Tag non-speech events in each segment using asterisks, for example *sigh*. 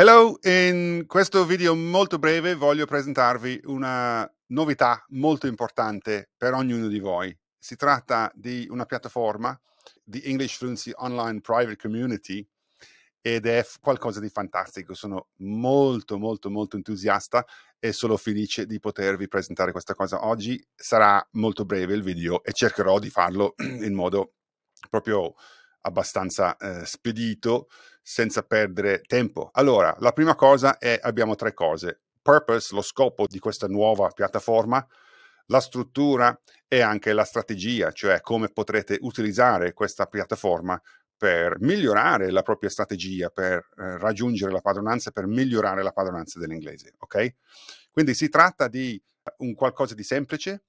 Hello, in questo video molto breve voglio presentarvi una novità molto importante per ognuno di voi. Si tratta di una piattaforma di English Fluency Online Private Community ed è qualcosa di fantastico. Sono molto molto molto entusiasta e sono felice di potervi presentare questa cosa oggi. Sarà molto breve il video e cercherò di farlo *clears throat* in modo proprio abbastanza eh, spedito senza perdere tempo. Allora, la prima cosa è abbiamo tre cose. Purpose, lo scopo di questa nuova piattaforma, la struttura e anche la strategia, cioè come potrete utilizzare questa piattaforma per migliorare la propria strategia, per eh, raggiungere la padronanza, per migliorare la padronanza dell'inglese, ok? Quindi si tratta di un qualcosa di semplice,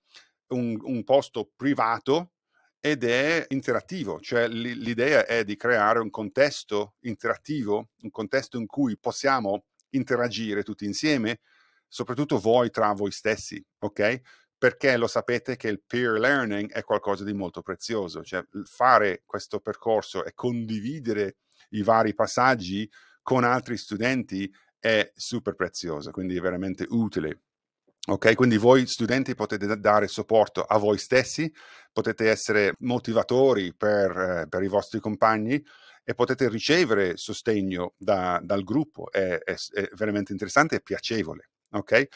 un, un posto privato ed è interattivo, cioè l'idea è di creare un contesto interattivo, un contesto in cui possiamo interagire tutti insieme, soprattutto voi tra voi stessi, ok? Perché lo sapete che il peer learning è qualcosa di molto prezioso, cioè fare questo percorso e condividere i vari passaggi con altri studenti è super prezioso, quindi è veramente utile Ok, quindi voi studenti potete dare supporto a voi stessi, potete essere motivatori per, eh, per i vostri compagni e potete ricevere sostegno da, dal gruppo, è, è, è, veramente interessante e piacevole. Ok,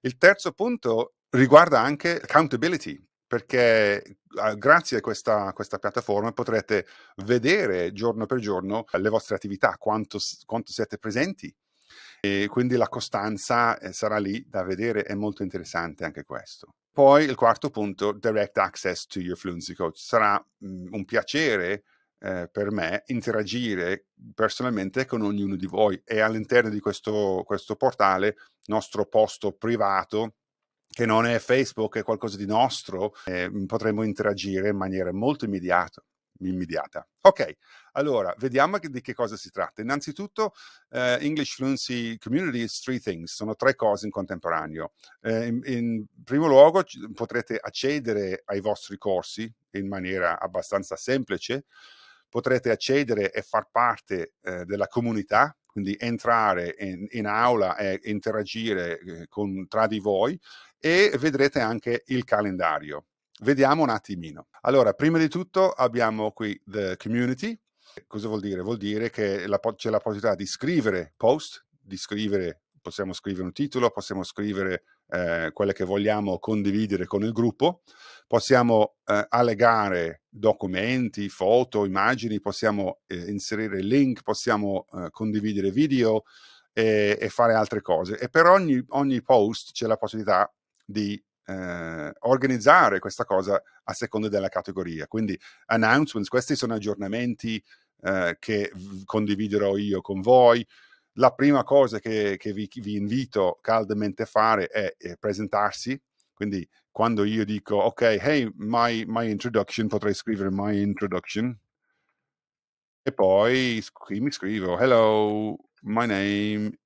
il terzo punto riguarda anche accountability, perché grazie a questa, questa, piattaforma potrete vedere giorno per giorno le vostre attività, quanto, quanto siete presenti e quindi la costanza eh, sarà lì da vedere, è molto interessante anche questo. Poi il quarto punto, direct access to your fluency coach. Sarà mm, un piacere eh, per me interagire personalmente con ognuno di voi e all'interno di questo, questo portale, nostro posto privato, che non è Facebook, è qualcosa di nostro, eh, potremo interagire in maniera molto immediata immediata. Ok, allora vediamo di che cosa si tratta. Innanzitutto, uh, English Fluency Community is three things, sono tre cose in contemporaneo. Uh, in, in, primo luogo potrete accedere ai vostri corsi in maniera abbastanza semplice, potrete accedere e far parte uh, della comunità, quindi entrare in, in aula e interagire con, tra di voi e vedrete anche il calendario. Vediamo un attimino. Allora, prima di tutto abbiamo qui the community. Cosa vuol dire? Vuol dire che la, c'è la possibilità di scrivere post, di scrivere, possiamo scrivere un titolo, possiamo scrivere eh, quelle che vogliamo condividere con il gruppo, possiamo eh, allegare documenti, foto, immagini, possiamo eh, inserire link, possiamo eh, condividere video e, e, fare altre cose. E per ogni, ogni post c'è la possibilità di eh, organizzare questa cosa a seconda della categoria. Quindi announcements, questi sono aggiornamenti eh, che condividerò io con voi. La prima cosa che, che vi, vi, invito caldamente a fare è, è, presentarsi. Quindi quando io dico, ok, hey, my, my introduction, potrei scrivere my introduction. E poi mi scrivo, hello, my name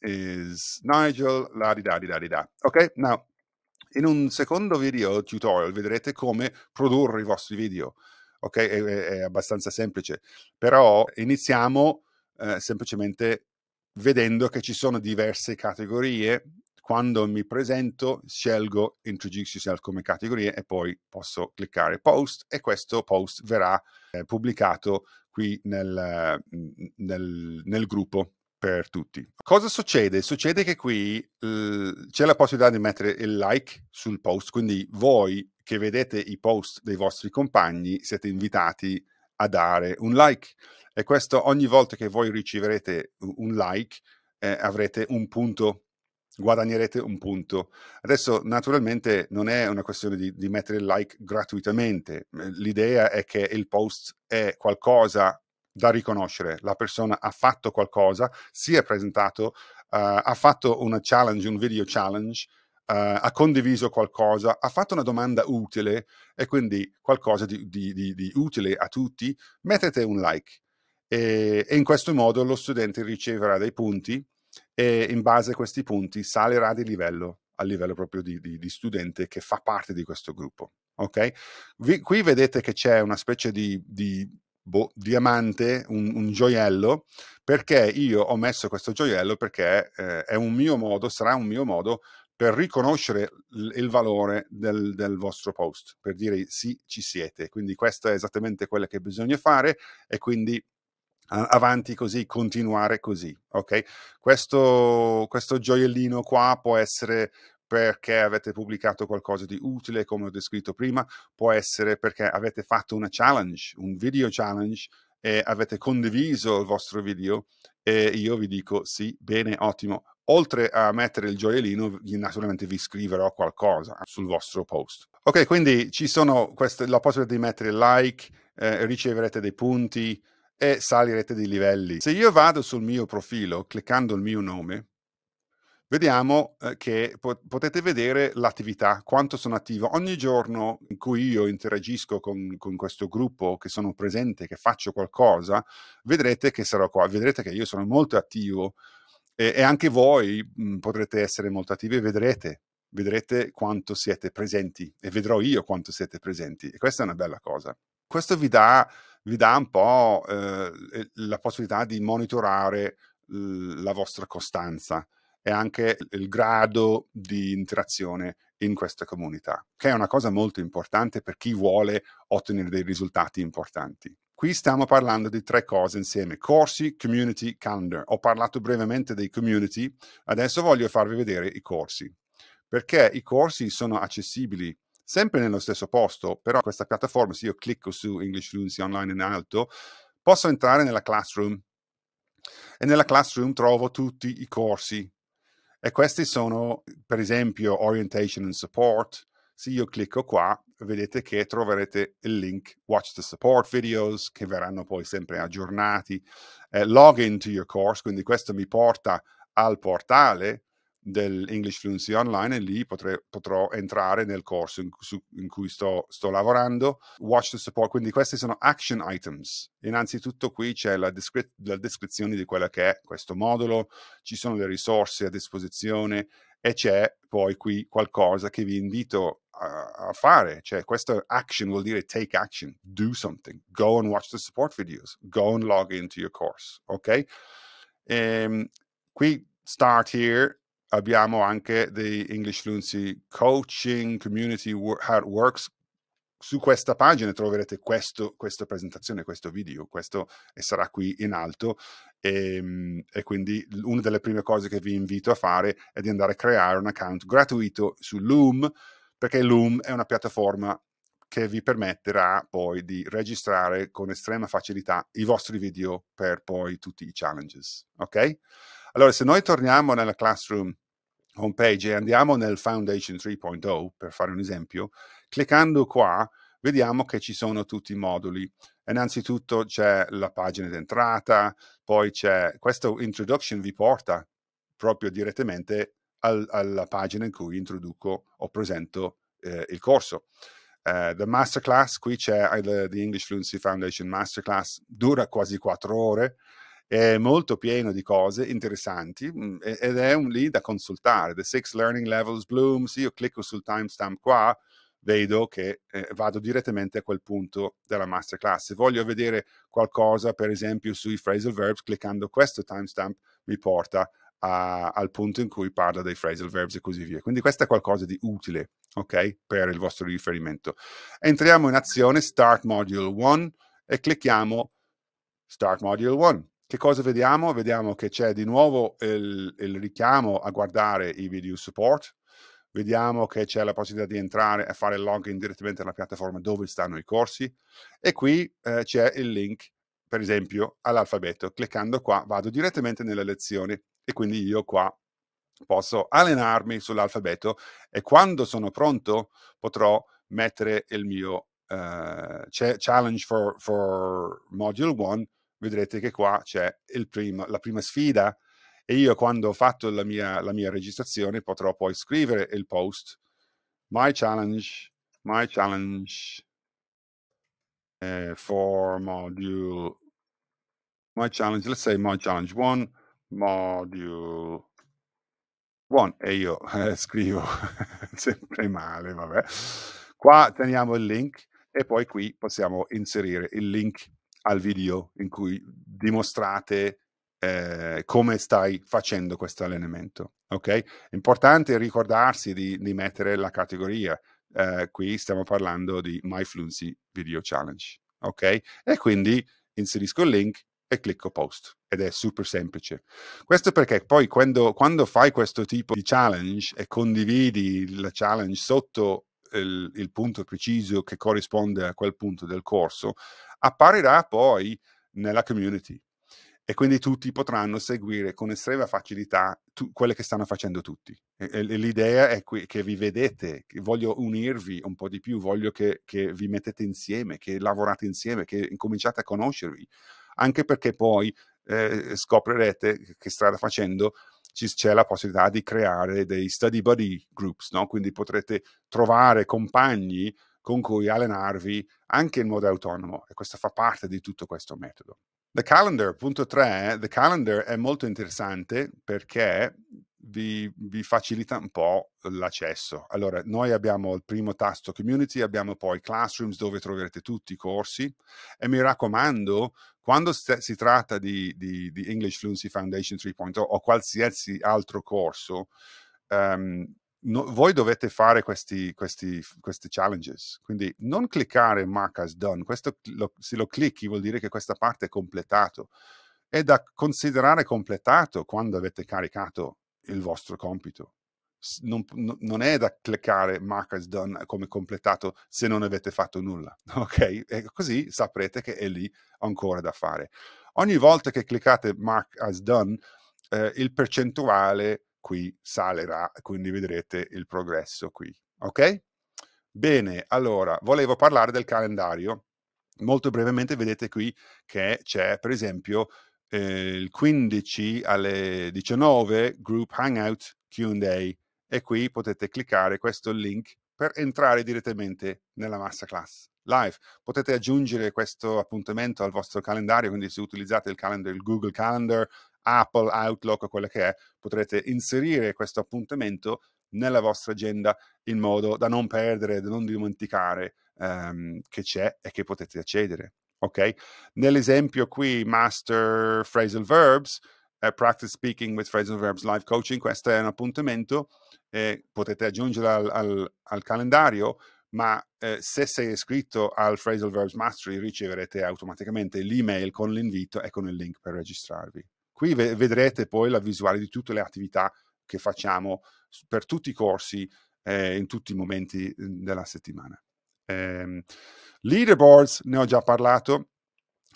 is Nigel, la di da di da di da. Ok, now in un secondo video tutorial vedrete come produrre i vostri video. Ok, è, è abbastanza semplice, però iniziamo eh, semplicemente vedendo che ci sono diverse categorie. Quando mi presento, scelgo Introduce Yourself come categoria e poi posso cliccare Post e questo post verrà eh, pubblicato qui nel, nel, nel gruppo per tutti. Cosa succede? Succede che qui c'è la possibilità di mettere il like sul post, quindi voi che vedete i post dei vostri compagni siete invitati a dare un like e questo ogni volta che voi riceverete un like eh, avrete un punto guadagnerete un punto. Adesso naturalmente non è una questione di, di mettere il like gratuitamente, l'idea è che il post è qualcosa da riconoscere. La persona ha fatto qualcosa, si è presentato, uh, ha fatto una challenge, un video challenge, uh, ha condiviso qualcosa, ha fatto una domanda utile e quindi qualcosa di, di, di, di utile a tutti, mettete un like. E, e, in questo modo lo studente riceverà dei punti e in base a questi punti salirà di livello, a livello proprio di, studente che fa parte di questo gruppo. Ok? Vi, qui vedete che c'è una specie di boh, diamante, un, un, gioiello, perché io ho messo questo gioiello perché eh, è un mio modo, sarà un mio modo per riconoscere il, il valore del, del, vostro post, per dire sì, ci siete. Quindi questo è esattamente quello che bisogna fare e quindi avanti così, continuare così, ok? Questo, questo gioiellino qua può essere perché avete pubblicato qualcosa di utile, come ho descritto prima, può essere perché avete fatto una challenge, un video challenge e avete condiviso il vostro video e io vi dico sì, bene, ottimo. Oltre a mettere il gioiellino, naturalmente vi scriverò qualcosa sul vostro post. Ok, quindi ci sono queste, la possibilità di mettere like, eh, riceverete dei punti e salirete di livelli. Se io vado sul mio profilo cliccando il mio nome, vediamo eh, che potete vedere l'attività, quanto sono attivo. Ogni giorno in cui io interagisco con, con, questo gruppo, che sono presente, che faccio qualcosa, vedrete che sarò qua, vedrete che io sono molto attivo e, e anche voi mh, mm, potrete essere molto attivi e vedrete, vedrete quanto siete presenti e vedrò io quanto siete presenti e questa è una bella cosa. Questo vi dà, vi dà un po' eh, la possibilità di monitorare la vostra costanza e anche il grado di interazione in questa comunità, che è una cosa molto importante per chi vuole ottenere dei risultati importanti. Qui stiamo parlando di tre cose insieme, corsi, community, calendar. Ho parlato brevemente dei community, adesso voglio farvi vedere i corsi, perché i corsi sono accessibili sempre nello stesso posto, però questa piattaforma, se io clicco su English Fluency Online in alto, posso entrare nella classroom e nella classroom trovo tutti i corsi e questi sono, per esempio, Orientation and Support. Se io clicco qua, vedete che troverete il link Watch the Support Videos, che verranno poi sempre aggiornati. Eh, login to your course, quindi questo mi porta al portale dell'English Fluency Online e lì potrei, potrò entrare nel corso in, su, in cui sto, sto, lavorando. Watch the support, quindi questi sono action items. Innanzitutto qui c'è la, descri- la descrizione di quello che è questo modulo, ci sono le risorse a disposizione e c'è poi qui qualcosa che vi invito a, a, fare, cioè questo action vuol dire take action, do something, go and watch the support videos, go and log into your course, ok? E, ehm, qui start here abbiamo anche dei English Fluency Coaching, Community, it Works. Su questa pagina troverete questo, questa presentazione, questo video, questo sarà qui in alto e, ehm, e, quindi una delle prime cose che vi invito a fare è di andare a creare un account gratuito su Loom, perché Loom è una piattaforma che vi permetterà poi di registrare con estrema facilità i vostri video per poi tutti i challenges, ok? Allora, se noi torniamo nella classroom homepage e andiamo nel Foundation 3.0, per fare un esempio, cliccando qua vediamo che ci sono tutti i moduli. Innanzitutto c'è la pagina d'entrata, poi c'è questo introduction vi porta proprio direttamente al, alla pagina in cui introduco o presento eh, il corso. Uh, the masterclass, qui c'è the, the English Fluency Foundation Masterclass, dura quasi quattro ore, è molto pieno di cose interessanti mm, ed è un lì da consultare. The Six Learning Levels Bloom, se io clicco sul timestamp qua, vedo che eh, vado direttamente a quel punto della masterclass. Se voglio vedere qualcosa, per esempio, sui phrasal verbs, cliccando questo timestamp mi porta a, al punto in cui parla dei phrasal verbs e così via. Quindi questo è qualcosa di utile, ok, per il vostro riferimento. Entriamo in azione, Start Module 1 e clicchiamo Start Module 1. Che cosa vediamo? Vediamo che c'è di nuovo il, il, richiamo a guardare i video support, vediamo che c'è la possibilità di entrare e fare il login direttamente alla piattaforma dove stanno i corsi e qui eh, c'è il link, per esempio, all'alfabeto. Cliccando qua vado direttamente nelle lezioni e quindi io qua posso allenarmi sull'alfabeto e quando sono pronto potrò mettere il mio uh, challenge for, for module 1 vedrete che qua c'è primo, la prima sfida. E io quando ho fatto la mia, la mia registrazione potrò poi scrivere il post. My challenge my challenge uh, for module. My challenge let's say my challenge 1 module 1 e io *laughs* eh, scrivo *laughs* sempre male vabbè. Qua teniamo il link e poi qui possiamo inserire il link al video in cui dimostrate eh, come stai facendo questo allenamento. Ok? Importante ricordarsi di, di mettere la categoria. Eh, qui stiamo parlando di My Fluency Video Challenge. Ok? E quindi inserisco il link e clicco post ed è super semplice. Questo perché poi quando, quando fai questo tipo di challenge e condividi la challenge sotto il, il, punto preciso che corrisponde a quel punto del corso, apparirà poi nella community e quindi tutti potranno seguire con estrema facilità tu, quelle che stanno facendo tutti. E, e l'idea è qui, che vi vedete, che voglio unirvi un po' di più, voglio che, che vi mettete insieme, che lavorate insieme, che incominciate a conoscervi, anche perché poi eh, scoprirete che strada facendo c'è la possibilità di creare dei study buddy groups, no? quindi potrete trovare compagni con cui allenarvi anche in modo autonomo e questo fa parte di tutto questo metodo. The Calendar, punto 3, The Calendar è molto interessante perché vi, vi, facilita un po' l'accesso. Allora, noi abbiamo il primo tasto community, abbiamo poi classrooms dove troverete tutti i corsi e mi raccomando, quando st- si tratta di, di, di, English Fluency Foundation 3.0 o qualsiasi altro corso, um, no, voi dovete fare questi, questi, questi, challenges. Quindi non cliccare mark as done. Questo, lo, se lo clicchi vuol dire che questa parte è completato. È da considerare completato quando avete caricato il vostro compito. Non, non, è da cliccare mark as done come completato se non avete fatto nulla, *laughs* ok? E così saprete che è lì ancora da fare. Ogni volta che cliccate mark as done, eh, il percentuale qui salirà, quindi vedrete il progresso qui. Ok? Bene, allora, volevo parlare del calendario. Molto brevemente vedete qui che c'è, per esempio, eh, il 15 alle 19 Group Hangout Q&A e qui potete cliccare questo link per entrare direttamente nella masterclass live. Potete aggiungere questo appuntamento al vostro calendario, quindi se utilizzate il, calendar, il Google Calendar, Apple, Outlook o quello che è, potrete inserire questo appuntamento nella vostra agenda in modo da non perdere, da non dimenticare um, che c'è e che potete accedere. Ok? Nell'esempio qui, Master Phrasal Verbs, uh, Practice Speaking with Phrasal Verbs Live Coaching, questo è un appuntamento e potete aggiungere al, al, al calendario ma eh, se sei iscritto al Phrasal Verbs Mastery riceverete automaticamente l'email con l'invito e con il link per registrarvi. Qui ve- vedrete poi la visuale di tutte le attività che facciamo per tutti i corsi eh, in tutti i momenti mhmm, della settimana. Eh, leaderboards, ne ho già parlato,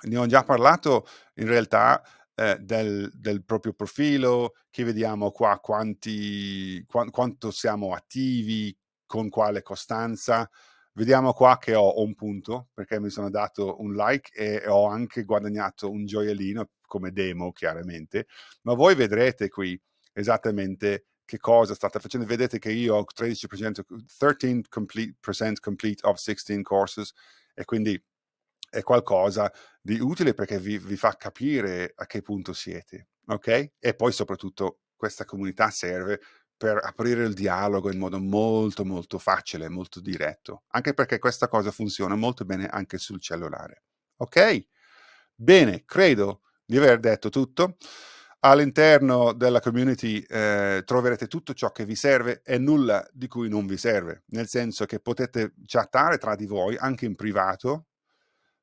ne ho già parlato in realtà eh, del, del, proprio profilo, che vediamo qua quanti, qu- quanto siamo attivi, con quale costanza. Vediamo qua che ho un punto perché mi sono dato un like e ho anche guadagnato un gioiellino come demo chiaramente, ma voi vedrete qui esattamente che cosa state facendo. Vedete che io ho 13%, 13% complete, complete of 16 courses e quindi è qualcosa di utile perché vi, vi fa capire a che punto siete, ok? E poi soprattutto questa comunità serve per aprire il dialogo in modo molto molto facile, molto diretto, anche perché questa cosa funziona molto bene anche sul cellulare. Ok? Bene, credo di aver detto tutto. All'interno della community eh, troverete tutto ciò che vi serve e nulla di cui non vi serve, nel senso che potete chattare tra di voi anche in privato,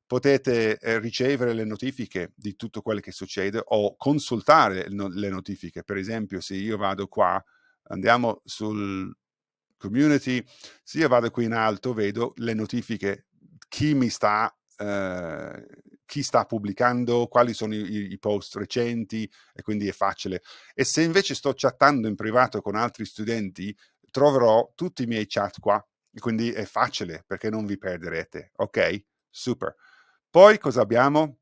potete eh, ricevere le notifiche di tutto quello che succede o consultare le notifiche. Per esempio, se io vado qua andiamo sul community, se io vado qui in alto vedo le notifiche, chi mi sta, eh, chi sta pubblicando, quali sono i, i, post recenti e quindi è facile. E se invece sto chattando in privato con altri studenti, troverò tutti i miei chat qua, quindi è facile perché non vi perderete. Ok? Super. Poi cosa abbiamo?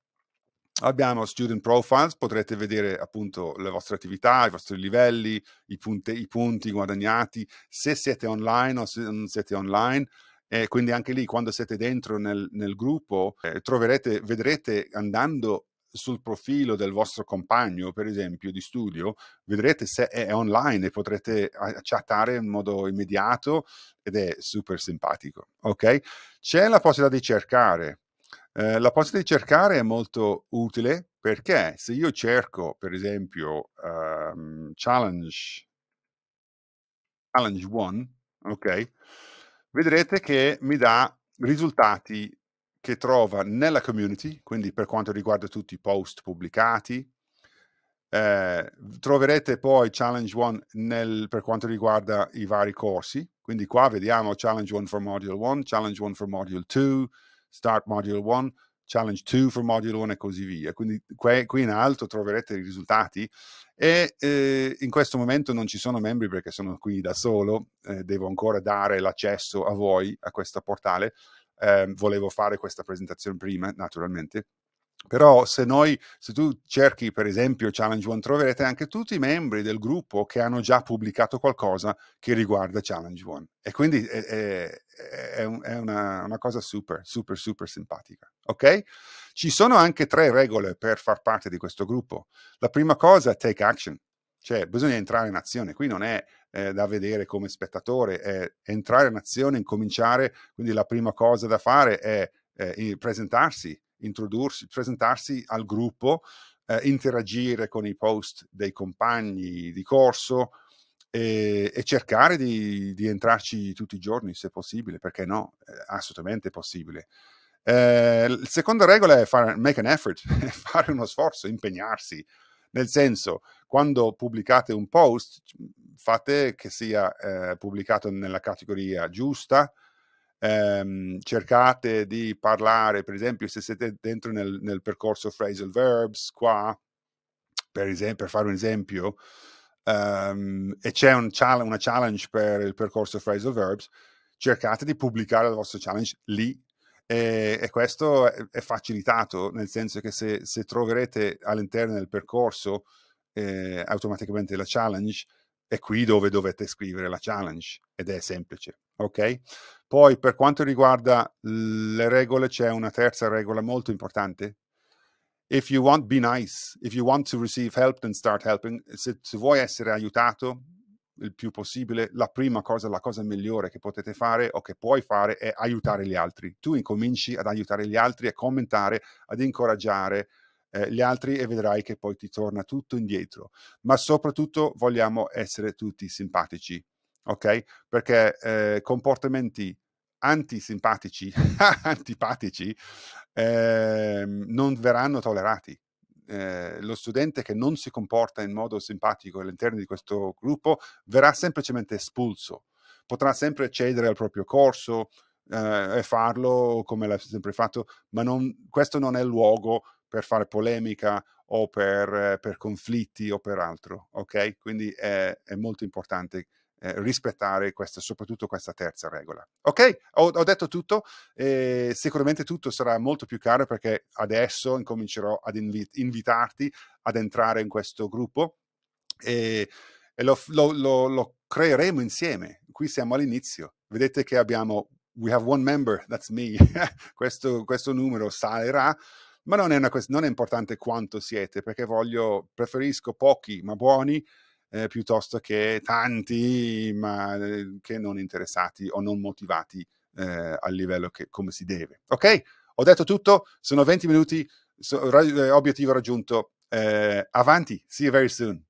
Abbiamo Student Profiles, potrete vedere appunto le vostre attività, i vostri livelli, i punti, i punti guadagnati, se siete online o se non siete online. E quindi anche lì, quando siete dentro nel, nel gruppo, eh, troverete, vedrete andando sul profilo del vostro compagno, per esempio, di studio, vedrete se è online e potrete chattare in modo immediato ed è super simpatico. Ok? C'è la possibilità di cercare Eh, la possibilità di cercare è molto utile perché se io cerco, per esempio, um, challenge, challenge 1, ok, vedrete che mi dà risultati che trova nella community, quindi per quanto riguarda tutti i post pubblicati. Eh, troverete poi Challenge 1 nel, per quanto riguarda i vari corsi, quindi qua vediamo Challenge 1 for Module 1, Challenge 1 for Module 2, Start Module 1, Challenge 2 for Module 1 e così via. Quindi qui, qui in alto troverete i risultati e eh, in questo momento non ci sono membri perché sono qui da solo, eh, devo ancora dare l'accesso a voi a questo portale, eh, volevo fare questa presentazione prima, naturalmente. Però se noi, se tu cerchi per esempio Challenge One, troverete anche tutti i membri del gruppo che hanno già pubblicato qualcosa che riguarda Challenge One. E quindi è, è, è, una, una, cosa super, super, super simpatica. Ok? Ci sono anche tre regole per far parte di questo gruppo. La prima cosa è take action, cioè bisogna entrare in azione. Qui non è eh, da vedere come spettatore, è entrare in azione, incominciare. Quindi la prima cosa da fare è eh, presentarsi, introdursi, presentarsi al gruppo, eh, interagire con i post dei compagni di corso e, e cercare di, di, entrarci tutti i giorni se possibile, perché no, è assolutamente possibile. Eh, la seconda regola è fare, make an effort, *laughs* fare uno sforzo, impegnarsi, nel senso, quando pubblicate un post, fate che sia eh, pubblicato nella categoria giusta, ehm, cercate di parlare, per esempio, se siete dentro nel, nel percorso phrasal verbs, qua, per, esempio, per fare un esempio, um, e c'è un una challenge per il percorso phrasal verbs, cercate di pubblicare il vostro challenge lì. E, e questo è, facilitato, nel senso che se, se troverete all'interno del percorso eh, automaticamente la challenge, è qui dove dovete scrivere la challenge ed è semplice, ok? Poi per quanto riguarda le regole c'è una terza regola molto importante. If you want, be nice. If you want to receive help, then start helping. Se, se vuoi essere aiutato il più possibile, la prima cosa, la cosa migliore che potete fare o che puoi fare è aiutare gli altri. Tu incominci ad aiutare gli altri, a commentare, ad incoraggiare, eh, gli altri e vedrai che poi ti torna tutto indietro. Ma soprattutto vogliamo essere tutti simpatici, ok? Perché eh, comportamenti antisimpatici, *laughs* antipatici, eh, non verranno tollerati. Eh, lo studente che non si comporta in modo simpatico all'interno di questo gruppo verrà semplicemente espulso. Potrà sempre cedere al proprio corso eh, e farlo come l'ha sempre fatto, ma non, questo non è il luogo per fare polemica o per, per conflitti o per altro, ok? Quindi è, è molto importante eh, rispettare questa, soprattutto questa terza regola. Ok, ho, ho detto tutto, eh, sicuramente tutto sarà molto più chiaro perché adesso incomincerò ad invit- invitarti ad entrare in questo gruppo e, e lo, lo, lo, lo creeremo insieme. Qui siamo all'inizio, vedete che abbiamo we have one member, that's me. *laughs* questo, questo numero salirà ma non è, una, non è importante quanto siete, perché voglio, preferisco pochi ma buoni eh, piuttosto che tanti ma eh, che non interessati o non motivati eh, al livello che come si deve. Ok? Ho detto tutto, sono 20 minuti, so, eh, obiettivo raggiunto. Eh, avanti, see you very soon.